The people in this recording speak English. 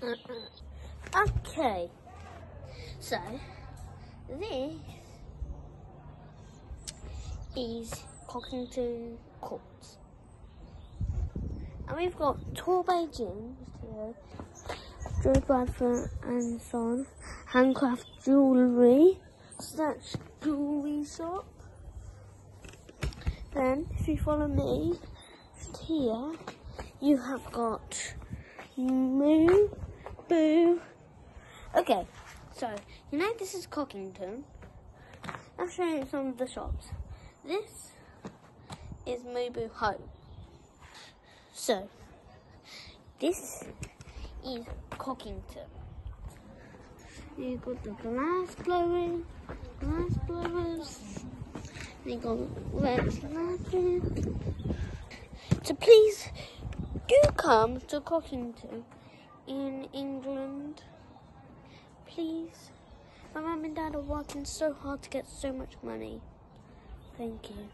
Okay. So, this is Cockington Court. And we've got Torbay James here, Joe Bradford and Son, Handcraft Jewellery, Snatch Jewellery Shop. Then, if you follow me, here, you have got Moo, Boo. Okay, so, you know this is Cockington. I'll show you some of the shops. This is MooBoo Home. So, this is Cockington. You've got the glass blowing, glass blowers. You got Rex Latham. So please do come to Cockington in England. Please. My mum and dad are working so hard to get so much money. Thank you.